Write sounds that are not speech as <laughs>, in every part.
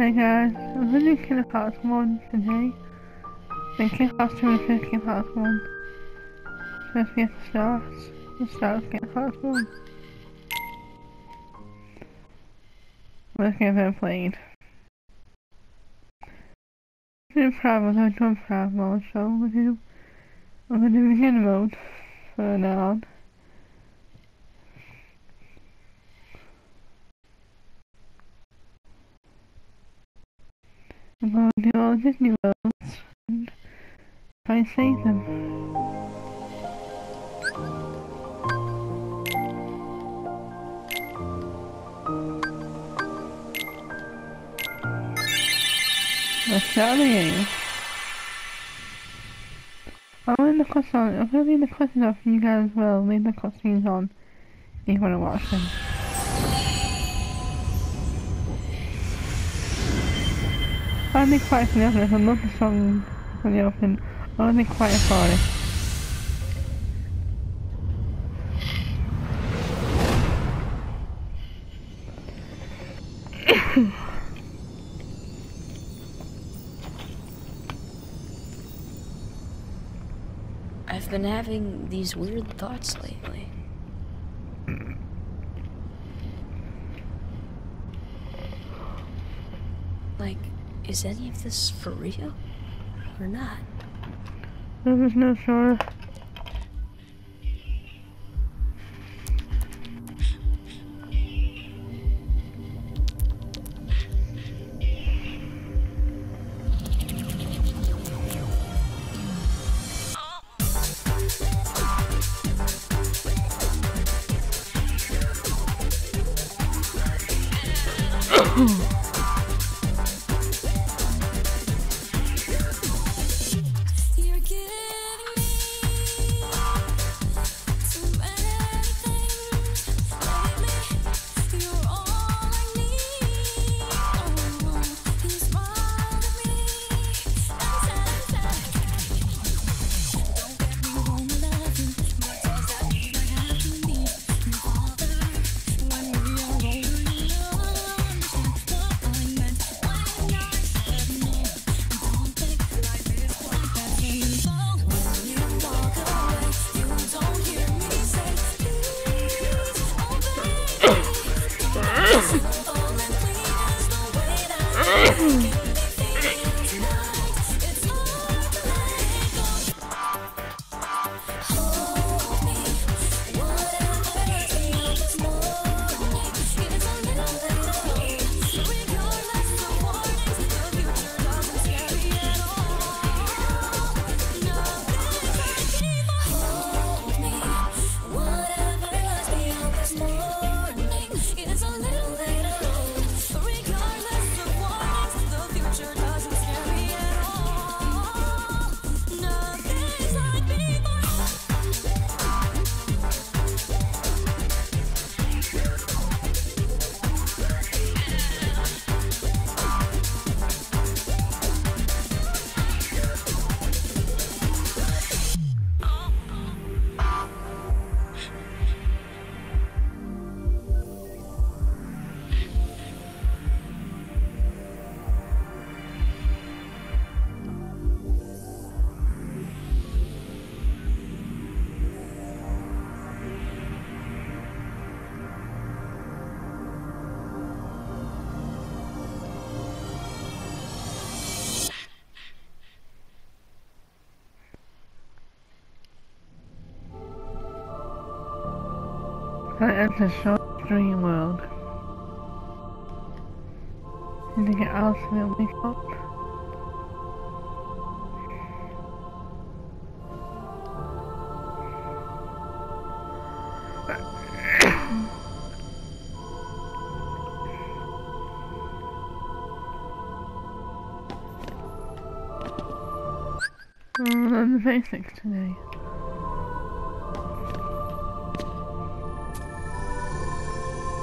Hey guys, I'm gonna do Kingdom Hearts 1 today. Then Kingdom Hearts 2 and finish Kingdom Hearts 1. First we have to start. Let's start with Kingdom Hearts 1. Let's get them played. I'm proud of I'm doing proud mode, so I'm gonna do I'm gonna do beginner mode for now on. To do all Disney worlds and try and save them. The. I'll leave the cutscenes on. Gonna leave the cutscenes off for you guys as well. Leave the cutscenes on if you wanna watch them. I'll be quiet for the opening. I love the song for the opening. I'll be quiet for it. I've been having these weird thoughts lately. Like, is any of this for real? Or not? There is no sure. I enter short dream world. And to get out of it, wake up. I'm the basics today.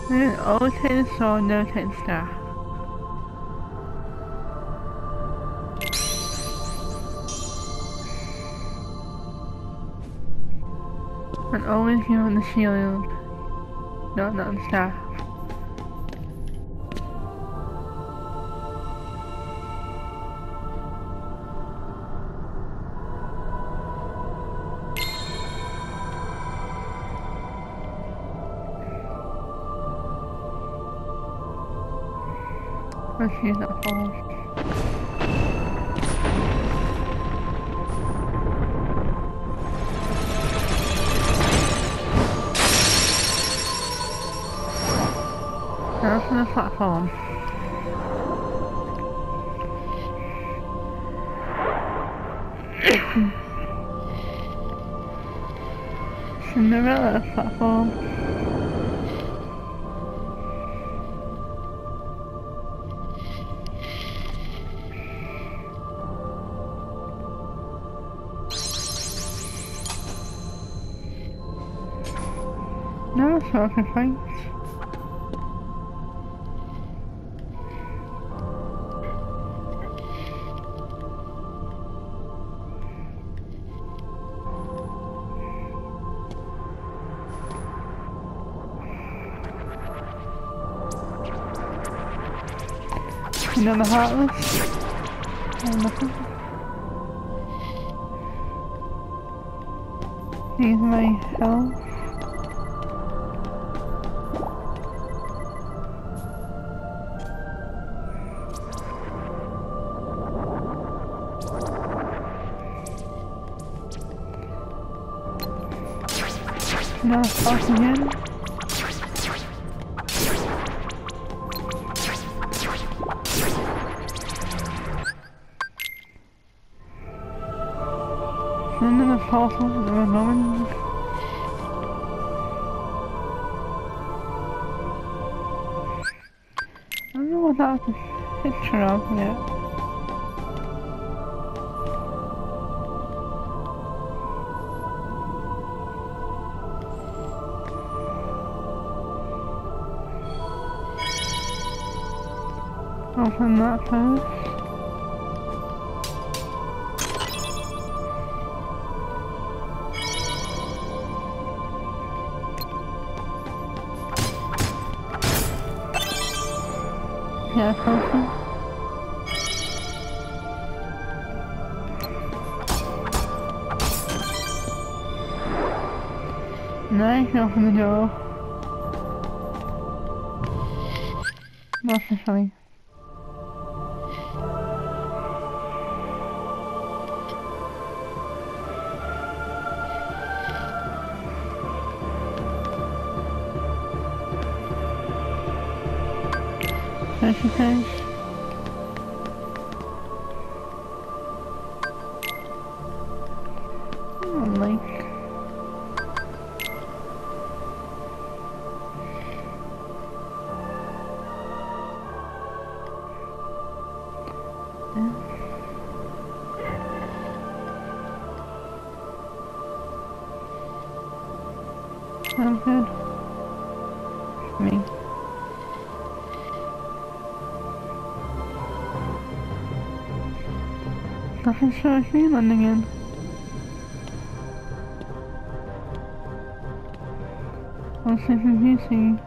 The sword, never take the. And always give on the shield, not not the Use that. Now from the platform. <coughs> Cinderella platform. Of fights. The heartless? Oh, nothing. Here's my health. Now. And then the portal, there are no. I don't know what that was a picture of yet. Open that first. Yeah. Now you open the door. What's the Sounds good. Me. Nothing shows me landing in. I'll see if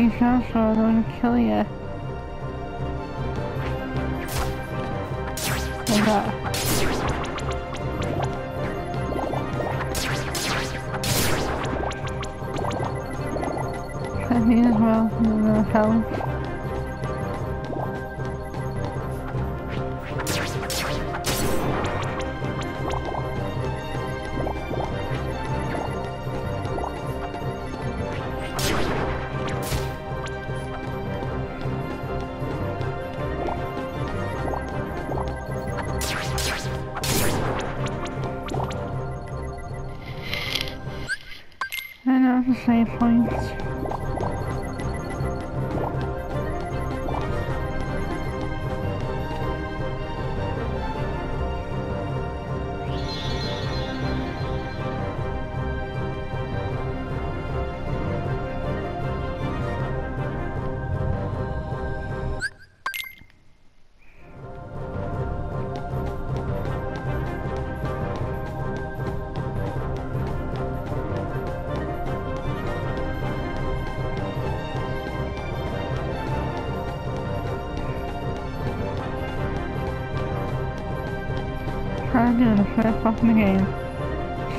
you do faster, I'm gonna kill you. I think as well, no health. Do the first boss in the game.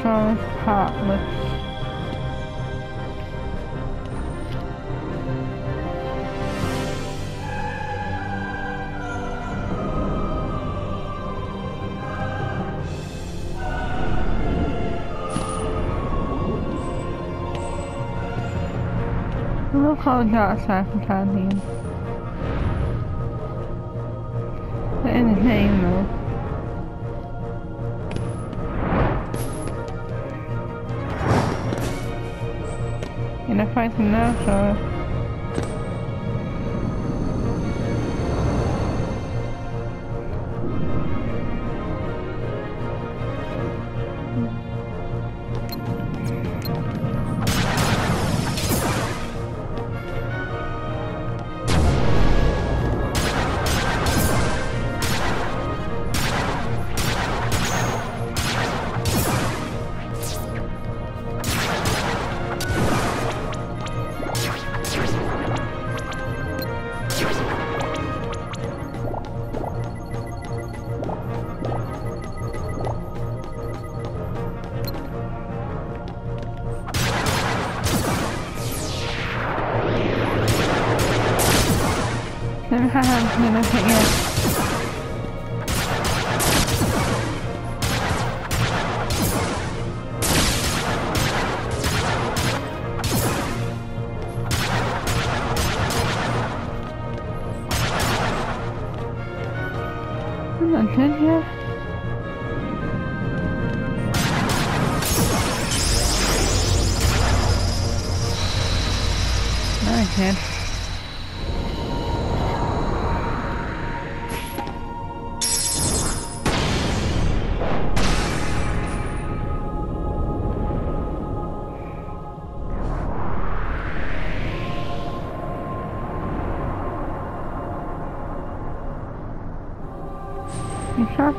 Shortest heartless. We'll call it outside for time. 嗯。Have never hit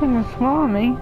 You're trying me.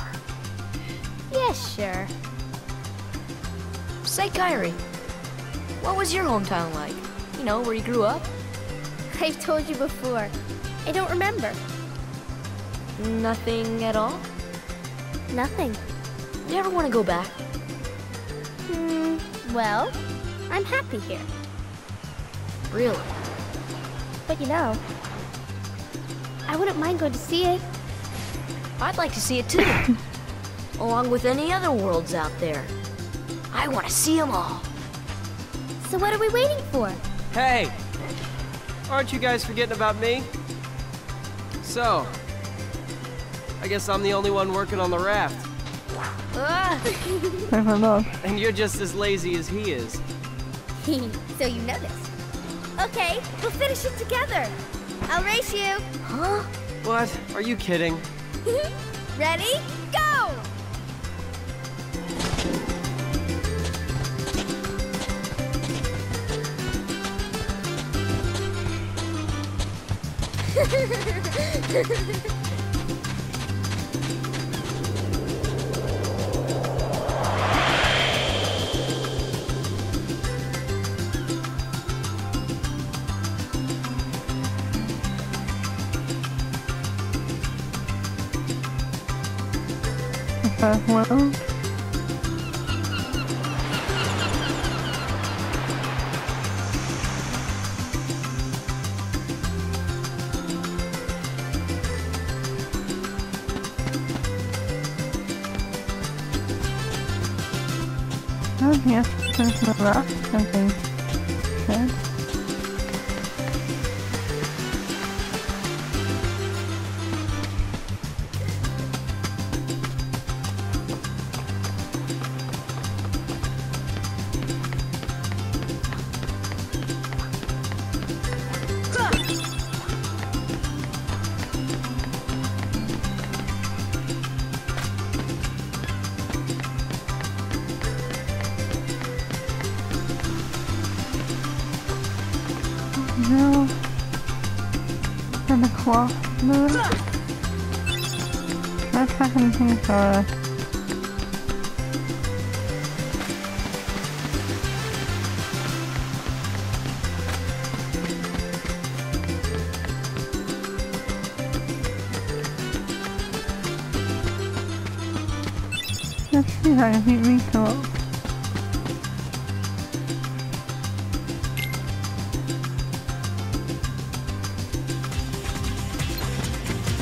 Yeah, sure. Say, Kairi, what was your hometown like? You know, where you grew up? I've told you before. I don't remember. Nothing at all? Nothing. You ever want to go back? Hmm, well, I'm happy here. Really? But you know, I wouldn't mind going to see it. I'd like to see it too. Along with any other worlds out there. I want to see them all. So what are we waiting for? Hey! Aren't you guys forgetting about me? So, I guess I'm the only one working on the raft. Ah, Never love. And you're just as lazy as he is. <laughs> so you know this. Okay, we'll finish it together. I'll race you. huh? What? Are you kidding? <laughs> Ready? Go! Uh, well... yes, last something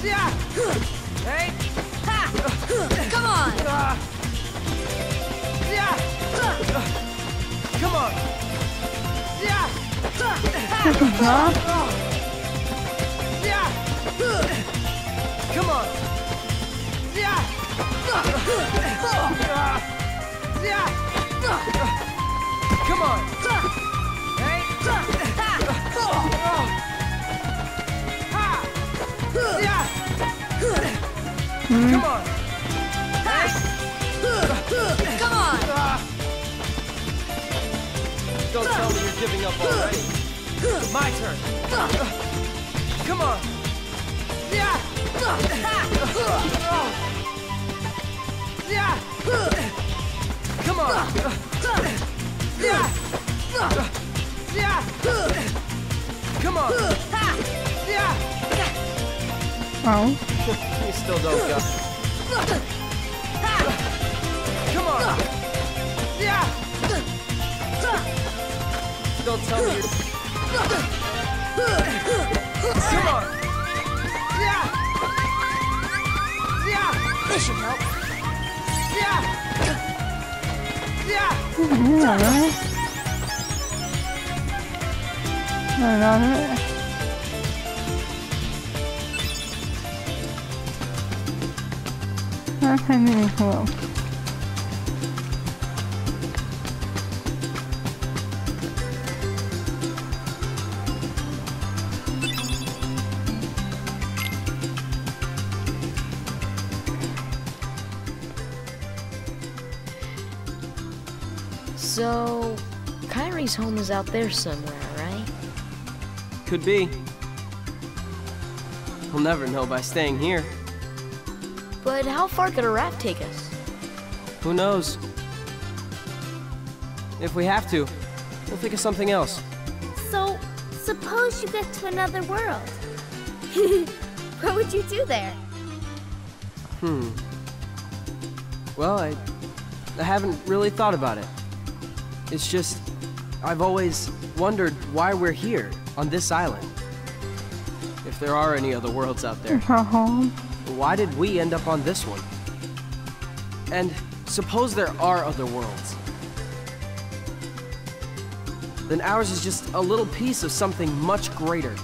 Hey! Come on! Come on! Yeah! Huh? Come on! Yeah! Yeah! Come on! Come on! Come on! Don't tell me you're giving up already. My turn. Come on. Come on. Yeah. Yeah. Come on. Yeah. <laughs> Oh. You still don't got. Come on. Yeah. Don't tell me you're. Come on. Yeah. Yeah. This should help. Yeah. Yeah. Yeah, right? I love it. That's really cool. So, Kairi's home is out there somewhere, right? Could be. We'll never know by staying here. But how far could a raft take us? Who knows? If we have to, we'll think of something else. So, suppose you get to another world. <laughs> what would you do there? Hmm. Well, I, I haven't really thought about it. It's just, I've always wondered why we're here on this island. If there are any other worlds out there, Her home. Why did we end up on this one? And suppose there are other worlds. Then ours is just a little piece of something much greater.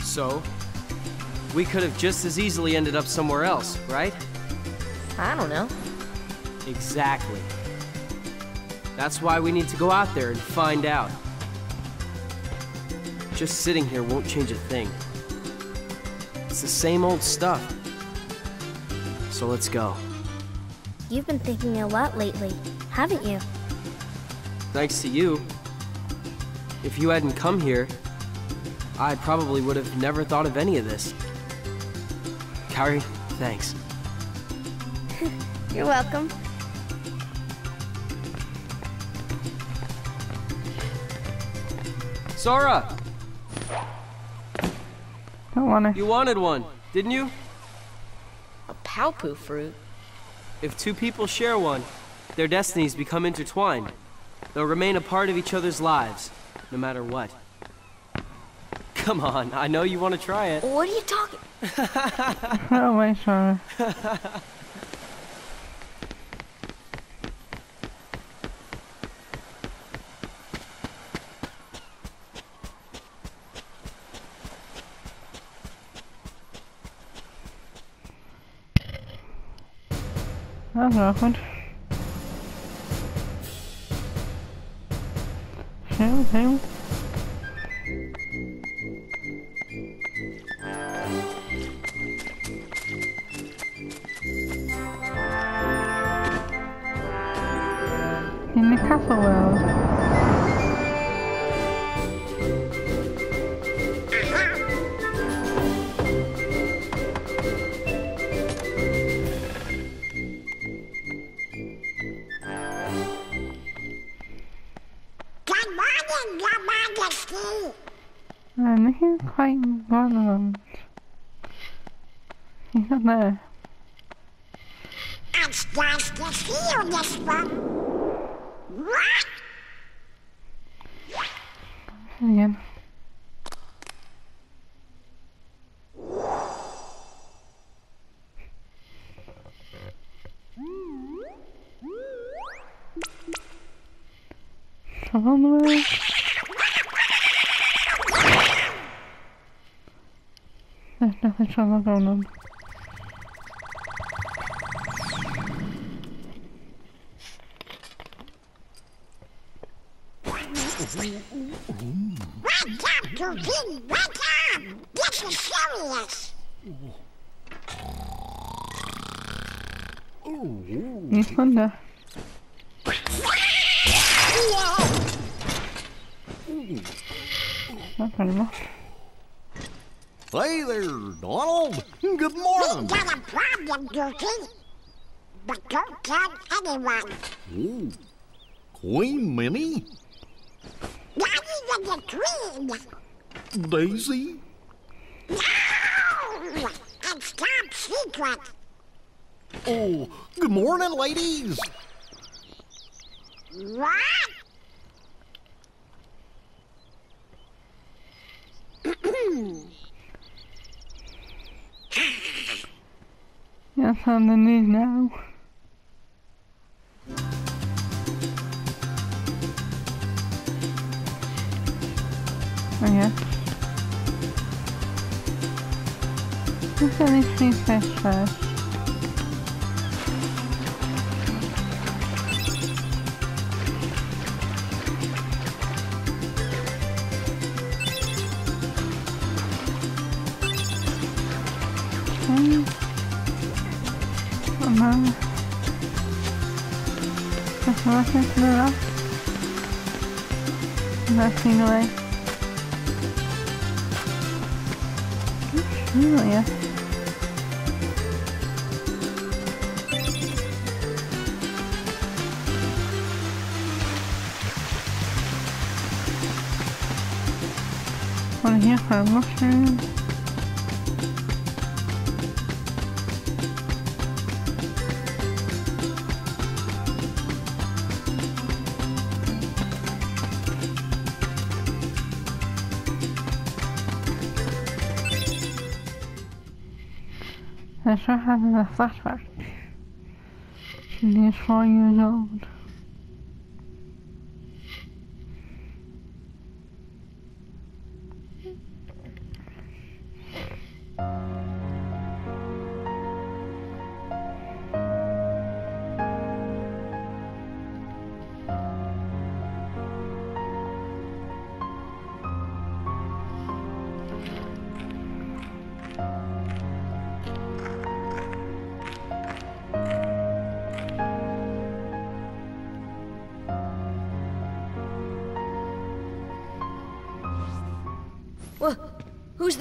So, we could have just as easily ended up somewhere else, right? I don't know. Exactly. That's why we need to go out there and find out. Just sitting here won't change a thing. It's the same old stuff. So let's go. You've been thinking a lot lately, haven't you? Thanks to you. If you hadn't come here, I probably would have never thought of any of this. Kairi, thanks. <laughs> You're welcome. Sora, Don't wanna. you wanted one, didn't you? A Paopu fruit? If two people share one, their destinies become intertwined. They'll remain a part of each other's lives, no matter what. Come on, I know you want to try it. What are you talking? Oh, wait, sorry. That was awkward. Shame, shame. In the castle world. He's not there. It's see you this one. What? Again. There's nothing trouble going on. Wake up, Goofy. Wake up. This is serious. He's thunder. Not very much. Hey there, Donald. Good We morning. got a problem, Goofy. But don't tell anyone. Ooh, Queen Minnie, Not even the. Daisy. No! It's top secret. Oh, good morning, ladies. What? Yes, on the news now. Yeah. Let's get these three fish first. Okay. Just listen to away. Oh yeah. One here for a. Start having a flashback. She is four years old.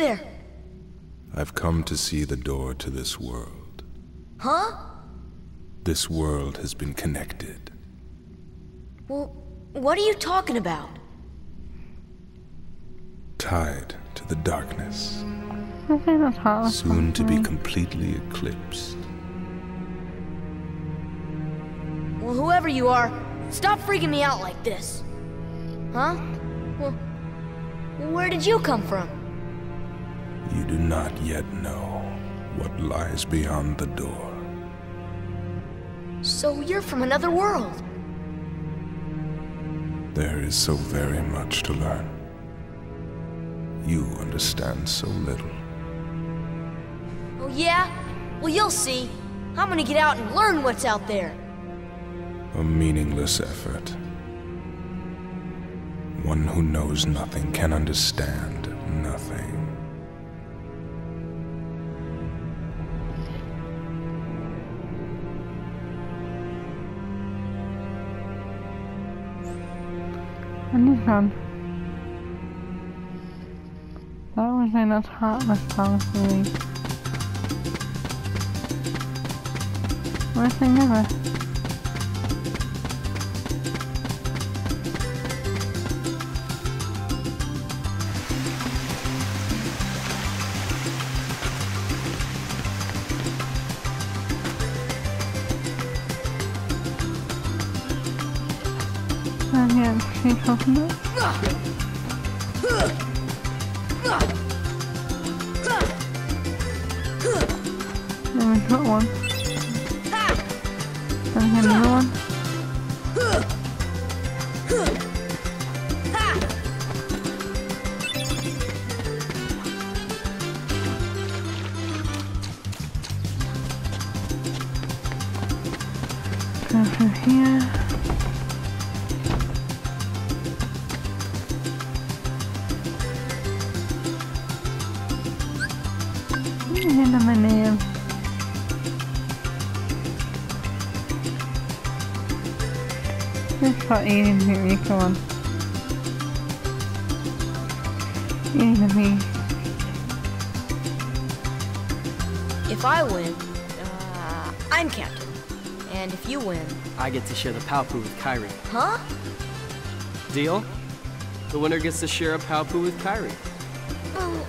There? I've come to see the door to this world. Huh? This world has been connected. Well, what are you talking about? Tied to the darkness, I think that's how soon to be completely eclipsed. Well, whoever you are, stop freaking me out like this. Huh? Well, where did you come from? You do not yet know what lies beyond the door. So you're from another world. There is so very much to learn. You understand so little. Oh, yeah? Well, you'll see. I'm gonna get out and learn what's out there. A meaningless effort. One who knows nothing can understand nothing. That was in a heartless policy. Worst thing ever. She coconut. There we got one. Here another one. Get to share the Paopu with Kairi. huh? Deal? The winner gets to share a Paopu with Kairi. Oh,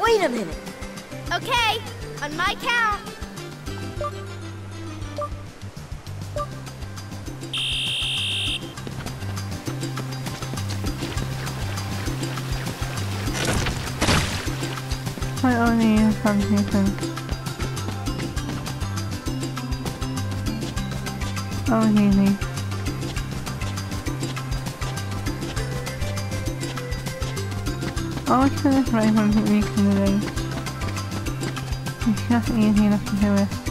wait a minute. Okay, on my count. I only use some Oh, easy. I'll look for this right one to week in the day. It's just easy enough to do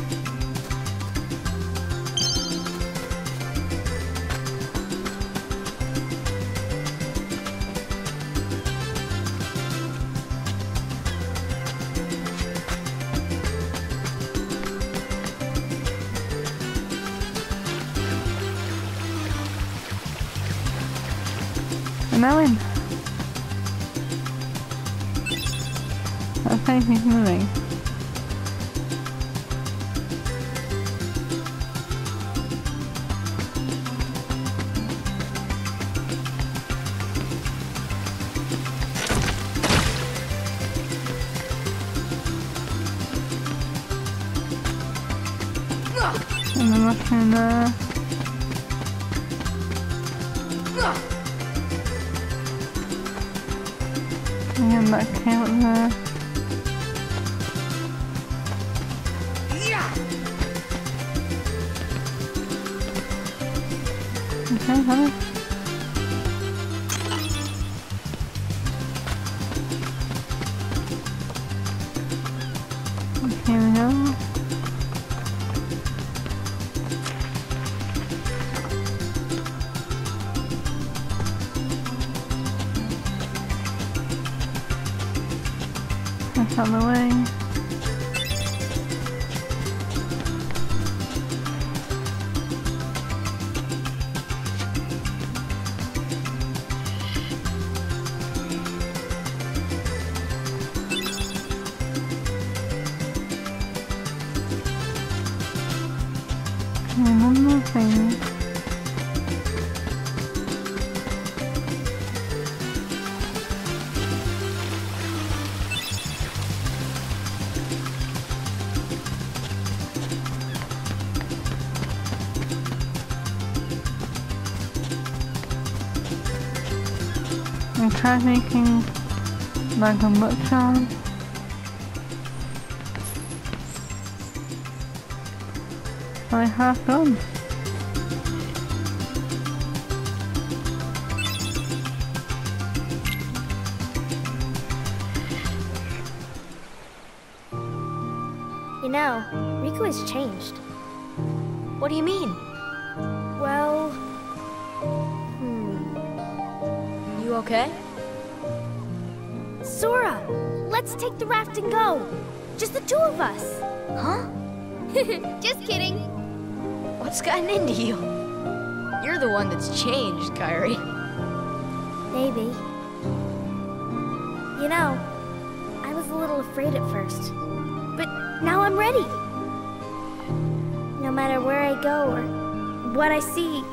Okay, honey. Here I tried making like a bookshop. I half done. You know, Riku has changed. What do you mean? Well, hmm. You okay? Sora, let's take the raft and go. Just the two of us. Huh? <laughs> Just kidding. What's gotten into you? You're the one that's changed, Kairi. Maybe. You know, I was a little afraid at first, but now I'm ready. No matter where I go or what I see,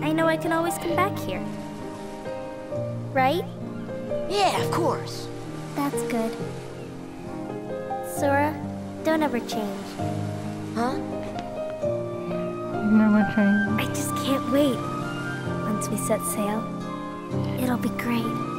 I know I can always come back here. Right? Yeah, of course. That's good. Sora, don't ever change. Huh? Never change. I just can't wait. Once we set sail, it'll be great.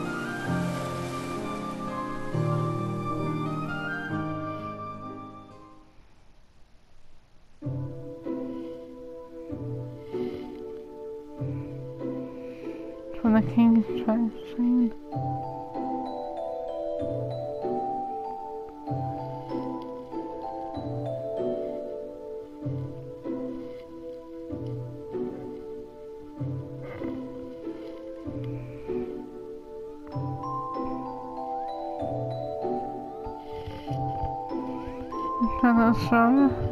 Hello, Sora. Oh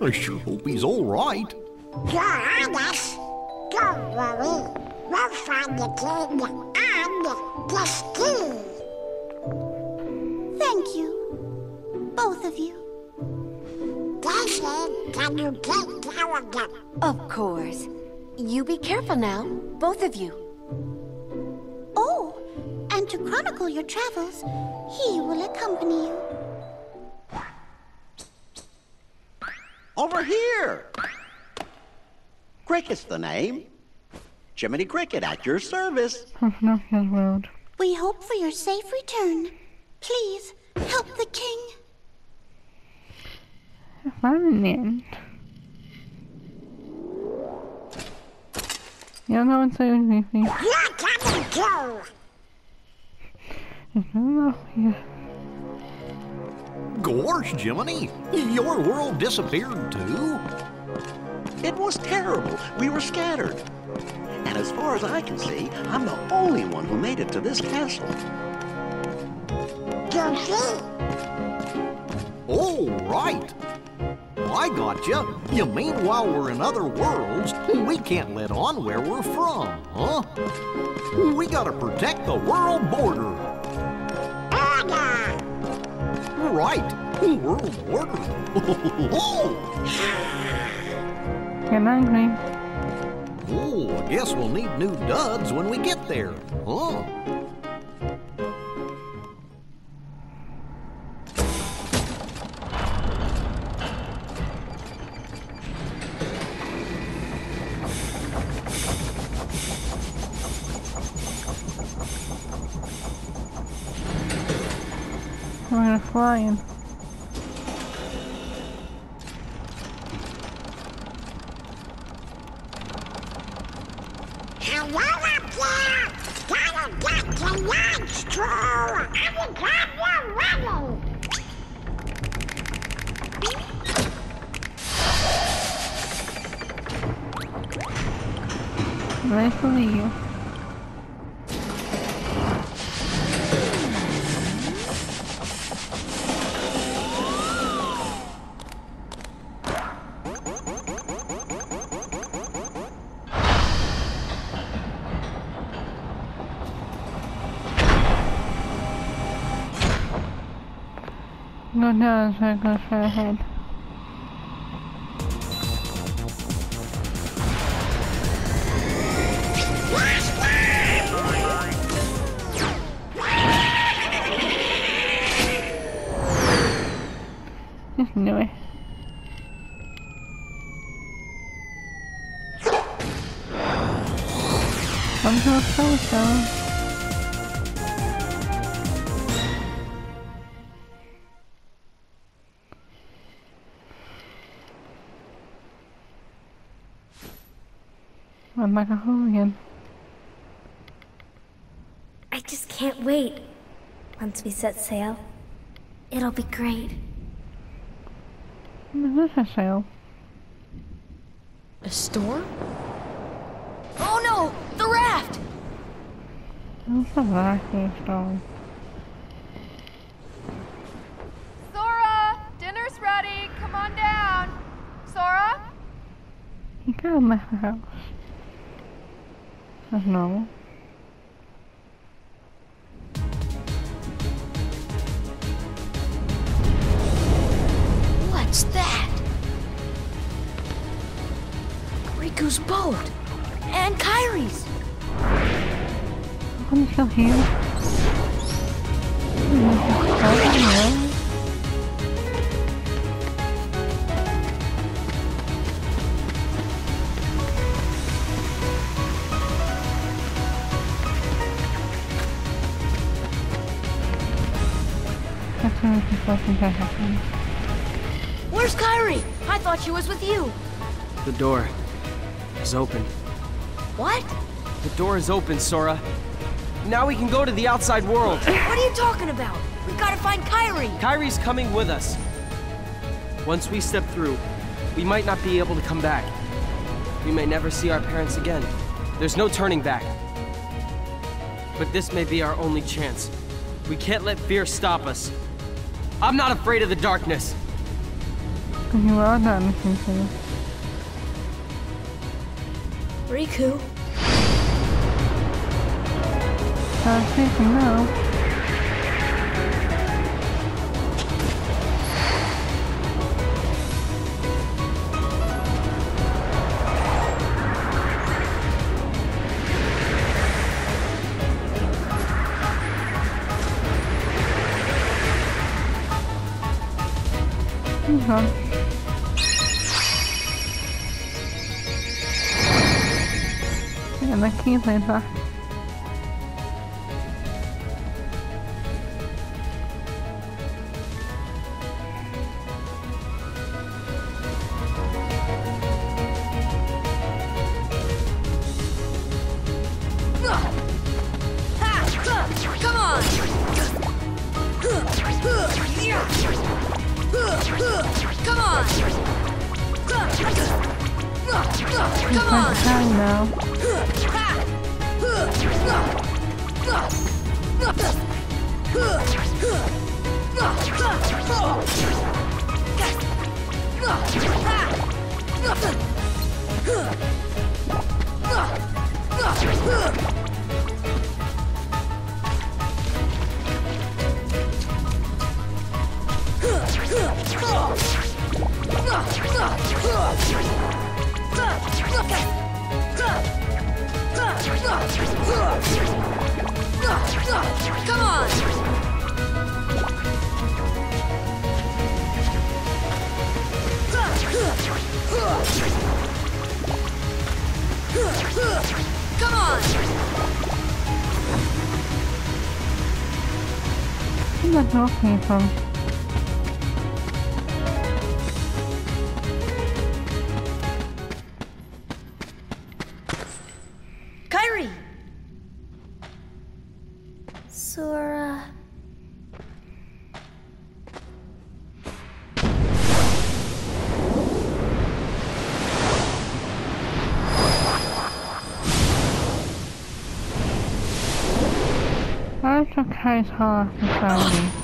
I sure hope he's all right. You're honest. Don't worry. We'll find the king and the ski. Thank you. Both of you. Daisy, can you take care of them? Of course. You be careful now, both of you. Oh, and to chronicle your travels, he will accompany you. Over here! Cricket's the name. Jiminy Cricket at your service. World. We hope for your safe return. Please help the king. I'm in the end. You know what's so creepy? You're coming too. It's not here. Gorge, Jiminy, your world disappeared too? It was terrible. We were scattered. And as far as I can see, I'm the only one who made it to this castle. Goofy. Oh, right. I got you. You mean while we're in other worlds, we can't let on where we're from, huh? We gotta protect the world border. Right. World border. Get <laughs> oh. angry. oh, I guess we'll need new duds when we get there, huh? Right over here. No, no, I'm going to go ahead. Once we set sail, it'll be great. This is a sail. A storm? Oh no! The raft! That's a vacuum storm. Sora, dinner's ready. Come on down. Sora? You kind of left the house. That's normal. Riku's boat! And Kairi's! I'm still here. That's what I'm supposed to happen. Where's Kairi? I thought she was with you. The door is open. What? The door is open, Sora. Now we can go to the outside world. <laughs> What are you talking about? We gotta find Kairi. Kairi's coming with us. Once we step through, we might not be able to come back. We may never see our parents again. There's no turning back. But this may be our only chance. We can't let fear stop us. I'm not afraid of the darkness. You are not listening to me. Riku. Uh, I think no. Okay. Yeah, the key Kai's heart beside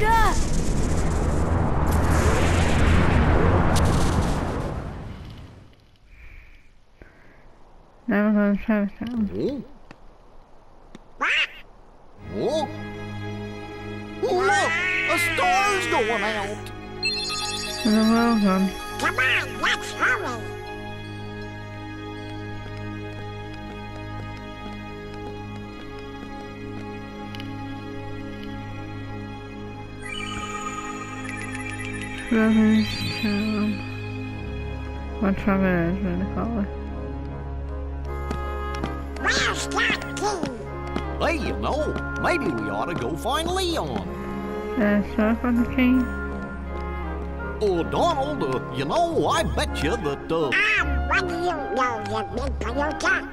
Now we're going to Traverse Town. Oh? Oh? Look! A star's going out! And the world's on. Come on, let's hurry. Traverse Town. What Travis is, what call it. Where's that key? Hey, you know, maybe we ought to go find Leon. Uh, surf on the key. Oh, Donald, uh, you know, I bet you that, uh, Ah, what do you know, you big polluter?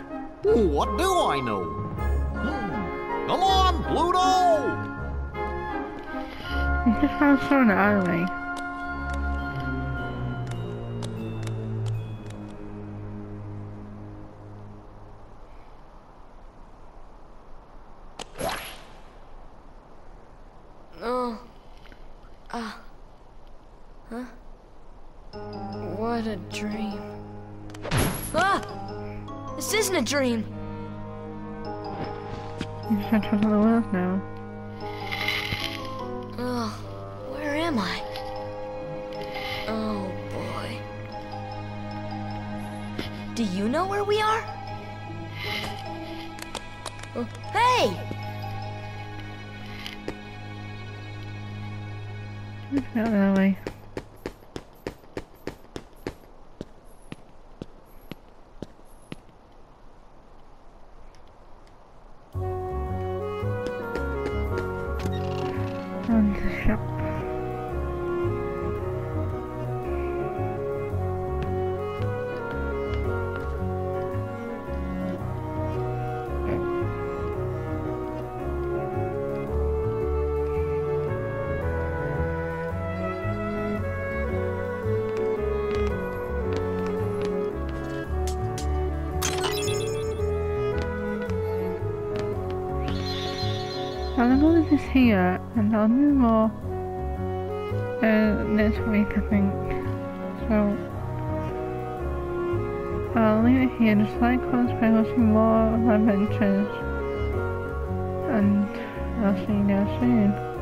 what do I know? Hmm. Come on, Pluto! He just found someone out of This isn't a dream. <laughs> He's trying to the world now. Oh, where am I? Oh boy. Do you know where we are? Oh, hey! Go that way. Here and I'll do more uh, next week I think. So I'll leave it here, just like, comment, subscribe, see more of my adventures. And I'll see you guys soon.